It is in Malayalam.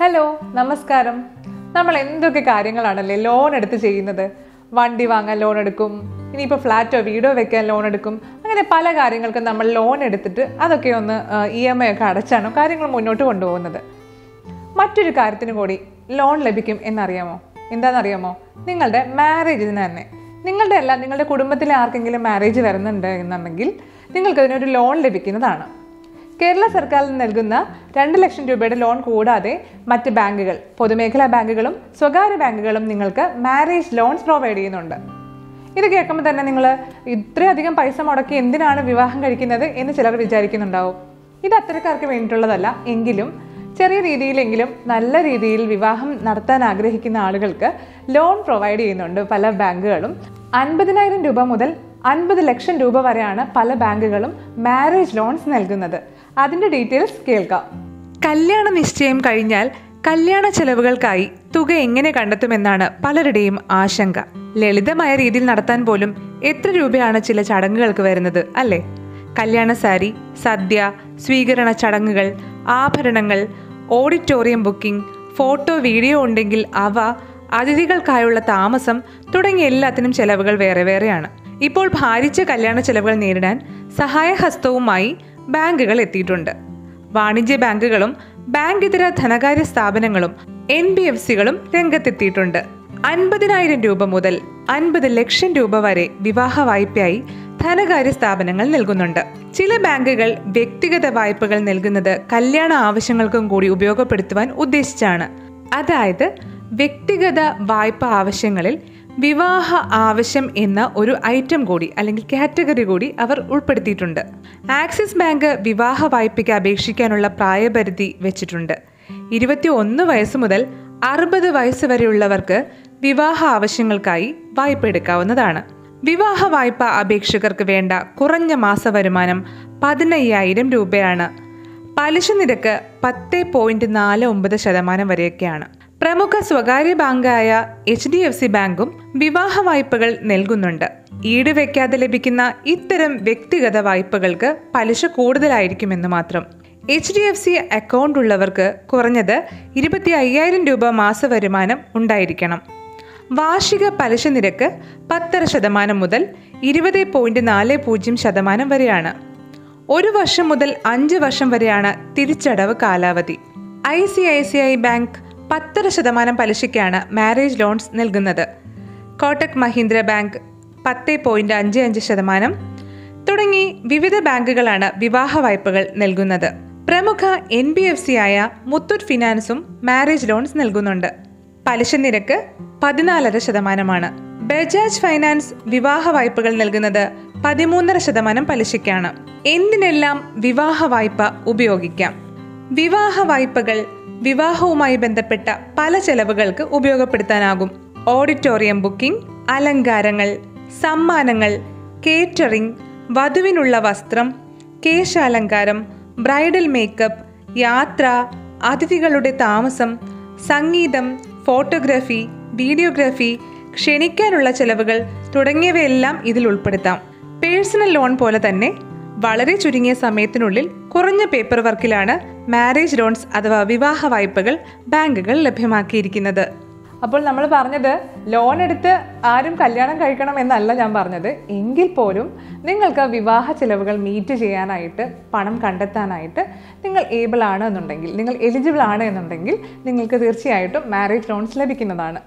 ഹലോ നമസ്കാരം. നമ്മൾ എന്തൊക്കെ കാര്യങ്ങളാണല്ലേ ലോൺ എടുത്ത് ചെയ്യുന്നത്? വണ്ടി വാങ്ങാൻ ലോൺ എടുക്കും ഇനിയിപ്പോൾ ഫ്ലാറ്റോ വീടോ വെക്കാൻ ലോൺ എടുക്കും അങ്ങനെ പല കാര്യങ്ങൾക്കും നമ്മൾ ലോൺ എടുത്തിട്ട് അതൊക്കെ ഒന്ന് ഇ എം ഐ ഒക്കെ അടച്ചാണോ കാര്യങ്ങൾ മുന്നോട്ട് കൊണ്ടുപോകുന്നത്. മറ്റൊരു കാര്യത്തിന് കൂടി ലോൺ ലഭിക്കും എന്നറിയാമോ? എന്താണെന്നറിയാമോ? നിങ്ങളുടെ മാരേജിന് തന്നെ. നിങ്ങളുടെ അല്ല നിങ്ങളുടെ കുടുംബത്തിലെ ആർക്കെങ്കിലും മാരേജ് വരുന്നുണ്ട് എന്നുണ്ടെങ്കിൽ നിങ്ങൾക്കതിനൊരു ലോൺ ലഭിക്കുന്നതാണ്. കേരള സർക്കാരിൽ നൽകുന്ന രണ്ട് ലക്ഷം രൂപയുടെ ലോൺ കൂടാതെ മറ്റ് ബാങ്കുകൾ പൊതുമേഖലാ ബാങ്കുകളും സ്വകാര്യ ബാങ്കുകളും നിങ്ങൾക്ക് മാരേജ് ലോൺസ് പ്രൊവൈഡ് ചെയ്യുന്നുണ്ട്. ഇത് കേൾക്കുമ്പോൾ തന്നെ നിങ്ങൾ ഇത്രയധികം പൈസ മുടക്കി എന്തിനാണ് വിവാഹം കഴിക്കുന്നത് എന്ന് ചിലർ വിചാരിക്കുന്നുണ്ടാവും. ഇത് അത്തരക്കാർക്ക് വേണ്ടിയിട്ടുള്ളതല്ല. എങ്കിലും ചെറിയ രീതിയിലെങ്കിലും നല്ല രീതിയിൽ വിവാഹം നടത്താൻ ആഗ്രഹിക്കുന്ന ആളുകൾക്ക് ലോൺ പ്രൊവൈഡ് ചെയ്യുന്നുണ്ട് പല ബാങ്കുകളും. അൻപതിനായിരം രൂപ മുതൽ അൻപത് ലക്ഷം രൂപ വരെയാണ് പല ബാങ്കുകളും മാരേജ് ലോൺസ് നൽകുന്നത്. അതിന്റെ ഡീറ്റെയിൽസ് കേൾക്കാം. കല്യാണ നിശ്ചയം കഴിഞ്ഞാൽ കല്യാണ ചെലവുകൾക്കായി തുക എങ്ങനെ കണ്ടെത്തുമെന്നാണ് പലരുടെയും ആശങ്ക. ലളിതമായ രീതിയിൽ നടത്താൻ പോലും എത്ര രൂപയാണ് ചില ചടങ്ങുകൾക്ക് വരുന്നത് അല്ലേ? കല്യാണ സാരി സദ്യ സ്വീകരണ ചടങ്ങുകൾ ആഭരണങ്ങൾ ഓഡിറ്റോറിയം ബുക്കിംഗ് ഫോട്ടോ വീഡിയോ ഉണ്ടെങ്കിൽ അവ അതിഥികൾക്കായുള്ള താമസം തുടങ്ങിയ എല്ലാത്തിനും ചെലവുകൾ വേറെ വേറെയാണ്. ഇപ്പോൾ ഭാരിച്ച കല്യാണ ചെലവുകൾ നേരിടാൻ സഹായഹസ്തവുമായി ബാങ്കുകൾ എത്തിയിട്ടുണ്ട്. വാണിജ്യ ബാങ്കുകളും ബാങ്ക് ഇതര ധനകാര്യ സ്ഥാപനങ്ങളും എൻ ബി എഫ് സികളും രംഗത്തെത്തിയിട്ടുണ്ട്. അൻപതിനായിരം രൂപ മുതൽ അൻപത് ലക്ഷം രൂപ വരെ വിവാഹ വായ്പയായി ധനകാര്യ സ്ഥാപനങ്ങൾ നൽകുന്നുണ്ട്. ചില ബാങ്കുകൾ വ്യക്തിഗത വായ്പകൾ നൽകുന്നത് കല്യാണ ആവശ്യങ്ങൾക്കും കൂടി ഉപയോഗപ്പെടുത്തുവാൻ ഉദ്ദേശിച്ചാണ്. അതായത് വ്യക്തിഗത വായ്പ ആവശ്യങ്ങളിൽ വിവാഹ ആവശ്യം എന്ന ഒരു ഐറ്റം കൂടി അല്ലെങ്കിൽ കാറ്റഗറി കൂടി അവർ ഉൾപ്പെടുത്തിയിട്ടുണ്ട്. ആക്സിസ് ബാങ്ക് വിവാഹ വായ്പയ്ക്ക് അപേക്ഷിക്കാനുള്ള പ്രായപരിധി വെച്ചിട്ടുണ്ട്. ഇരുപത്തി ഒന്ന് വയസ്സ് മുതൽ അറുപത് വയസ്സ് വരെയുള്ളവർക്ക് വിവാഹ ആവശ്യങ്ങൾക്കായി വായ്പ എടുക്കാവുന്നതാണ്. വിവാഹ വായ്പ അപേക്ഷകർക്ക് വേണ്ട കുറഞ്ഞ മാസ വരുമാനം പതിനയ്യായിരം രൂപയാണ്. പലിശ നിരക്ക് പത്ത് പോയിന്റ് നാല് ഒമ്പത് ശതമാനം വരെയൊക്കെയാണ്. പ്രമുഖ സ്വകാര്യ ബാങ്കായ എച്ച് ഡി എഫ് സി ബാങ്കും വിവാഹ വായ്പകൾ നൽകുന്നുണ്ട്. ഈട് വയ്ക്കാതെ ലഭിക്കുന്ന ഇത്തരം വ്യക്തിഗത വായ്പകൾക്ക് പലിശ കൂടുതലായിരിക്കുമെന്ന് മാത്രം. H D F C account ഉള്ളവർക്ക് കുറഞ്ഞത് ഇരുപത്തി അയ്യായിരം രൂപ മാസ വരുമാനം ഉണ്ടായിരിക്കണം. വാർഷിക പലിശ നിരക്ക് പത്തര ശതമാനം മുതൽ ഇരുപത് പോയിന്റ് നാല് പൂജ്യം ശതമാനം വരെയാണ്. ഒരു വർഷം മുതൽ അഞ്ച് വർഷം വരെയാണ് തിരിച്ചടവ് കാലാവധി. I C I C I bank പത്തര ശതമാനം പലിശയ്ക്കാണ് മാരേജ് ലോൺസ് നൽകുന്നത്. കോട്ടക് മഹീന്ദ്ര ബാങ്ക് പത്ത് പോയിന്റ് അഞ്ച് അഞ്ച് ശതമാനം. തുടങ്ങി വിവിധ ബാങ്കുകളാണ് വിവാഹ വായ്പകൾ നൽകുന്നത്. പ്രമുഖ എൻ ബി എഫ് സി ആയ മുത്തൂറ്റ് ഫിനാൻസും മാരേജ് ലോൺസ് നൽകുന്നുണ്ട്. പലിശ നിരക്ക് പതിനാലര ശതമാനമാണ്. ബജാജ് ഫൈനാൻസ് വിവാഹ വായ്പകൾ നൽകുന്നത് പതിമൂന്നര ശതമാനം പലിശയ്ക്കാണ്. എന്തിനെല്ലാം വിവാഹ വായ്പ ഉപയോഗിക്കാം? വിവാഹ വായ്പകൾ വിവാഹവുമായി ബന്ധപ്പെട്ട പല ചെലവുകൾക്ക് ഉപയോഗപ്പെടുത്താനാകും. ഓഡിറ്റോറിയം ബുക്കിംഗ് അലങ്കാരങ്ങൾ സമ്മാനങ്ങൾ കേറ്ററിംഗ് വധുവിനുള്ള വസ്ത്രം കേശാലങ്കാരം ബ്രൈഡൽ മേക്കപ്പ് യാത്ര അതിഥികളുടെ താമസം സംഗീതം ഫോട്ടോഗ്രാഫി വീഡിയോഗ്രാഫി ക്ഷണിക്കാനുള്ള ചെലവുകൾ തുടങ്ങിയവയെല്ലാം ഇതിൽ ഉൾപ്പെടുത്താം. പേഴ്സണൽ ലോൺ പോലെ തന്നെ വളരെ ചുരുങ്ങിയ സമയത്തിനുള്ളിൽ കുറഞ്ഞ പേപ്പർ വർക്കിലാണ് മാരേജ് ലോൺസ് അഥവാ വിവാഹ വായ്പകൾ ബാങ്കുകൾ ലഭ്യമാക്കിയിരിക്കുന്നത്. അപ്പോൾ നമ്മൾ പറഞ്ഞത് ലോൺ എടുത്ത് ആരും കല്യാണം കഴിക്കണം എന്നല്ല ഞാൻ പറഞ്ഞത്. എങ്കിൽ പോലും നിങ്ങൾക്ക് വിവാഹ ചിലവുകൾ മീറ്റ് ചെയ്യാനായിട്ട് പണം കണ്ടെത്താനായിട്ട് നിങ്ങൾ ഏബിൾ ആണ് എന്നുണ്ടെങ്കിൽ നിങ്ങൾ എലിജിബിൾ ആണ് എന്നുണ്ടെങ്കിൽ നിങ്ങൾക്ക് തീർച്ചയായിട്ടും മാരേജ് ലോൺസ് ലഭിക്കുന്നതാണ്.